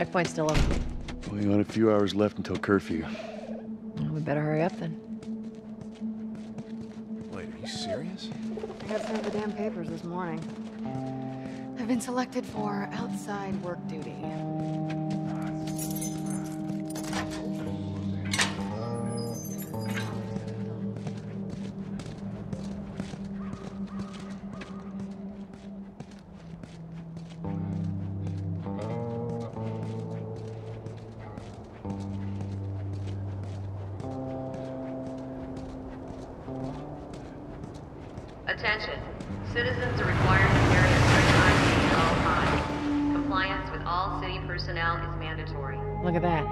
The checkpoint's still open. Only got a few hours left until curfew. Well, we better hurry up then. Wait, are you serious? I got some of the damn papers this morning. I've been selected for outside work duty. Attention. Citizens are required to carry a strict ID at all times. Compliance with all city personnel is mandatory. Look at that.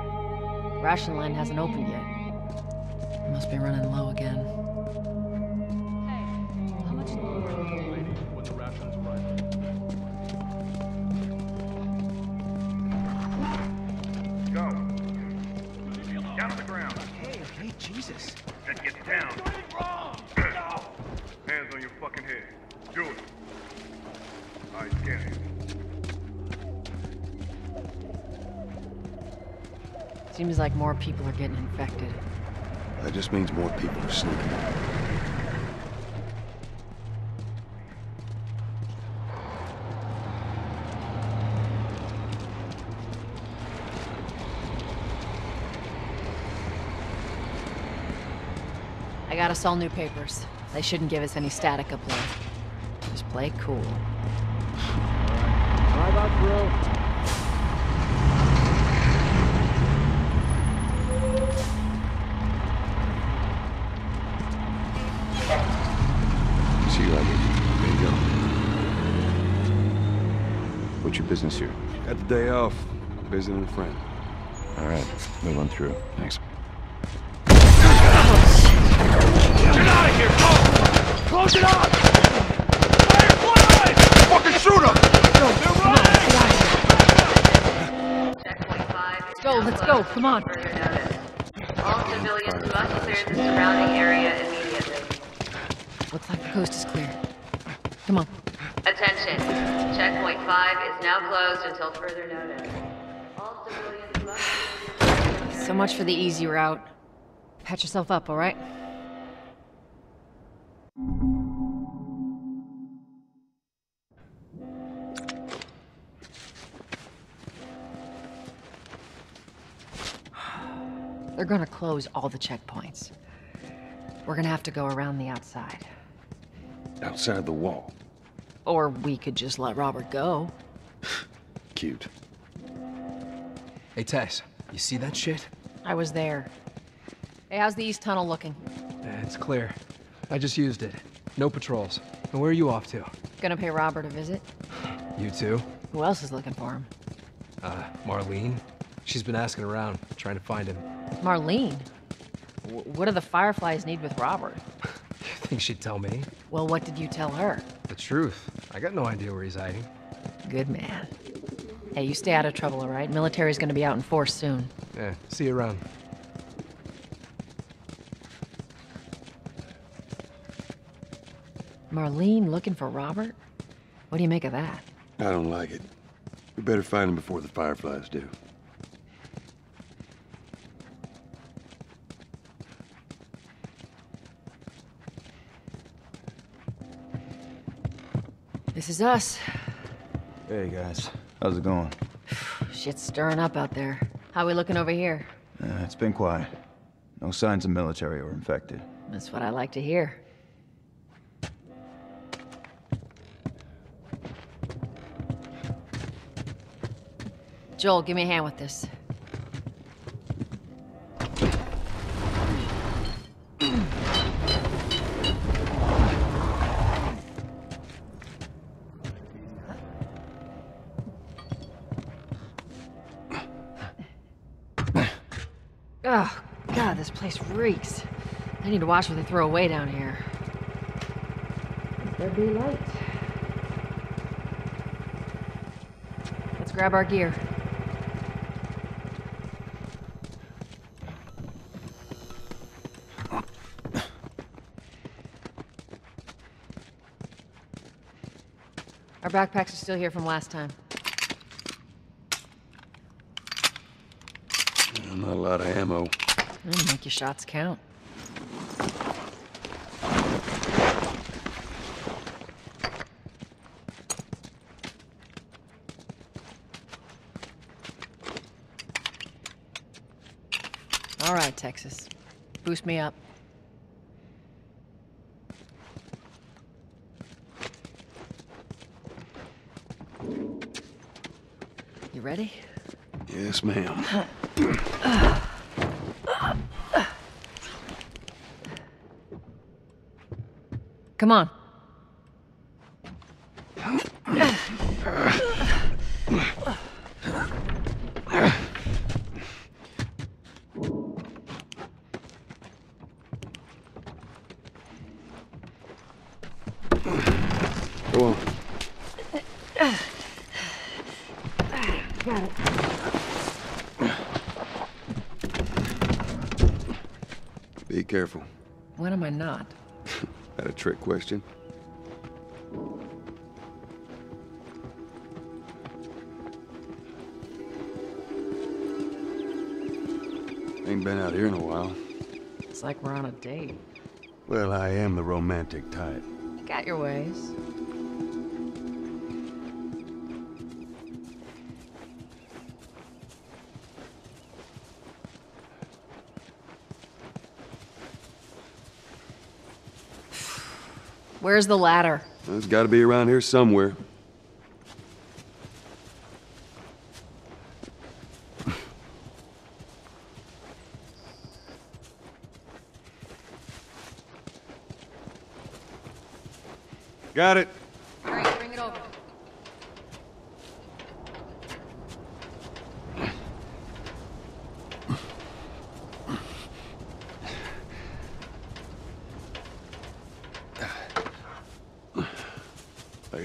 Ration line hasn't opened yet. Must be running low again. Seems like more people are getting infected. That just means more people are sneaking. I got us all new papers. They shouldn't give us any static up there. Just play cool. Drive out through. See you later. There you go. What's your business here? Got the day off. Visiting a friend. All right, move on through. Thanks. Get out of here, folks! Close it up! Fire fly! Checkpoint 5 is go, now let's closed go, come on. until Further notice. All civilians must clear the surrounding area immediately. Looks like the coast is clear. Come on. Attention. Checkpoint 5 is now closed until further notice. All civilians must So much for the easy route. Patch yourself up, all right? They're gonna close all the checkpoints. We're gonna have to go around the outside. Outside the wall. Or we could just let Robert go. Cute. Hey, Tess, you see that shit? I was there. Hey, how's the East Tunnel looking? Eh, It's clear. I just used it. No patrols. And where are you off to? Gonna pay Robert a visit? You too? Who else is looking for him? Uh, Marlene? She's been asking around, trying to find him. Marlene? W- what do the Fireflies need with Robert? You think she'd tell me? Well, what did you tell her? The truth. I got no idea where he's hiding. Good man. Hey, you stay out of trouble, all right? Military's gonna be out in force soon. Yeah, see you around. Marlene looking for Robert? What do you make of that? I don't like it. We better find him before the Fireflies do. This is us. Hey guys, how's it going? Shit's stirring up out there. How are we looking over here? Uh, it's been quiet. No signs of military or infected. That's what I like to hear. Joel, give me a hand with this. Oh, God, this place reeks. I need to watch what they throw away down here. There be light. Let's grab our gear. Our backpacks are still here from last time. Not a lot of ammo. Make your shots count. All right, Texas. Boost me up. You ready? Yes, ma'am. Come on. Go on. Careful. When am I not? That a trick question? Ain't been out here in a while. It's like we're on a date. Well, I am the romantic type. Got your ways. Where's the ladder? It's got to be around here somewhere. Got it. All right, bring it over.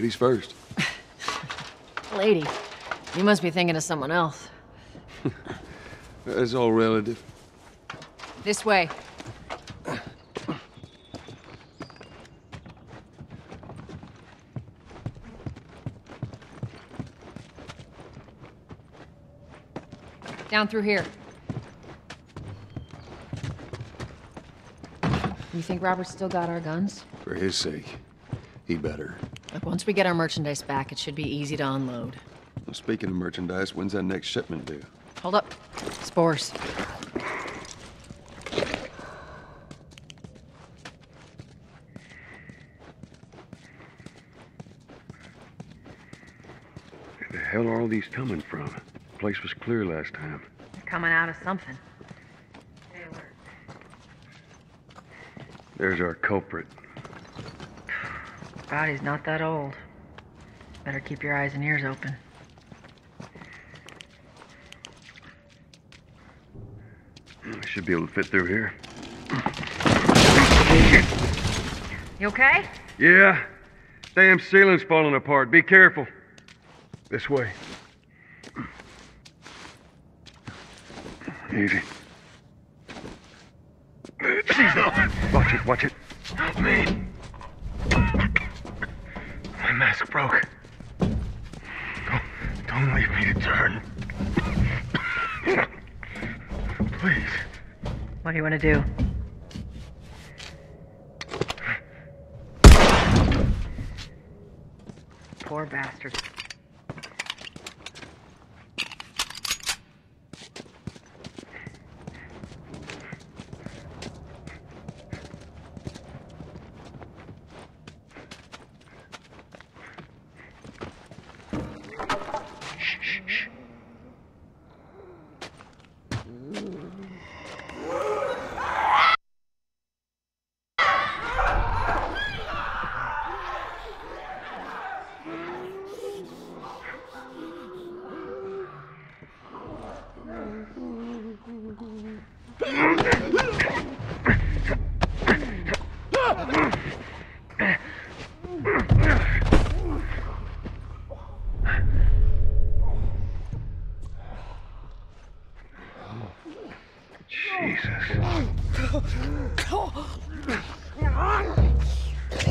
Ladies first. Lady, you must be thinking of someone else. That's all relative. This way. Down through here. You think Robert's still got our guns? For his sake, he better. Look, once we get our merchandise back, it should be easy to unload. Well, speaking of merchandise, when's that next shipment due? Hold up. Spores. hell are all these coming from? The place was clear last time. They're coming out of something. There's our culprit. Body's not that old. Better keep your eyes and ears open. I should be able to fit through here. You okay? Yeah. Damn ceiling's falling apart. Be careful. This way. Easy. Watch it, watch it. Help me. My mask broke. Don't, don't leave me to turn. Please. What do you want to do? Poor bastard.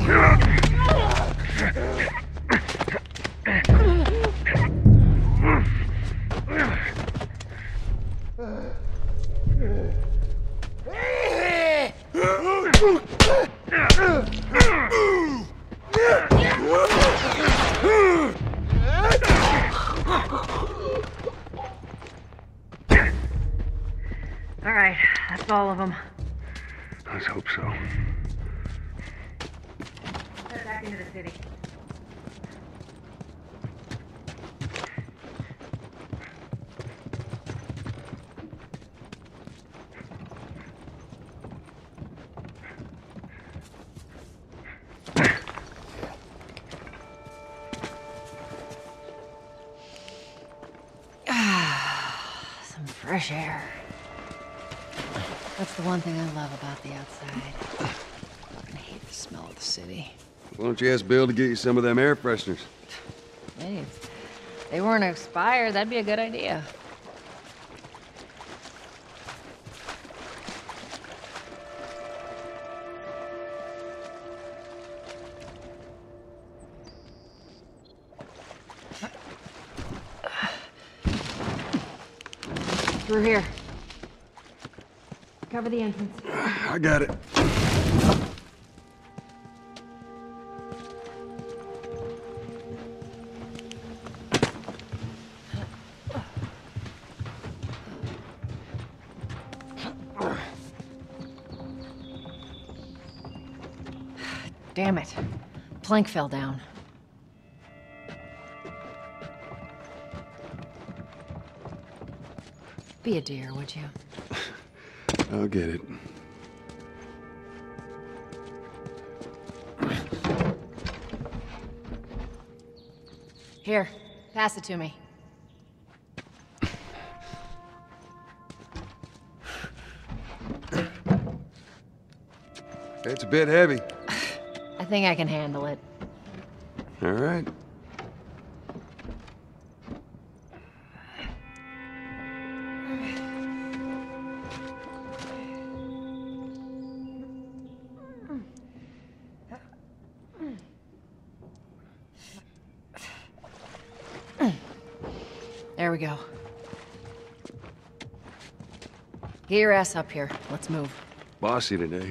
All right, that's all of them. Let's hope so. Head back into the city. Some fresh air. That's the one thing I love about the outside. Fucking hate the smell of the city. Why don't you ask Bill to get you some of them air fresheners? Hey, if they weren't expired, that'd be a good idea. Through here. Cover the entrance. I got it. Damn it. Plank fell down. Be a dear, would you? I'll get it. Here, pass it to me. It's a bit heavy. I think I can handle it. All right. There we go. Get your ass up here. Let's move. Bossy today.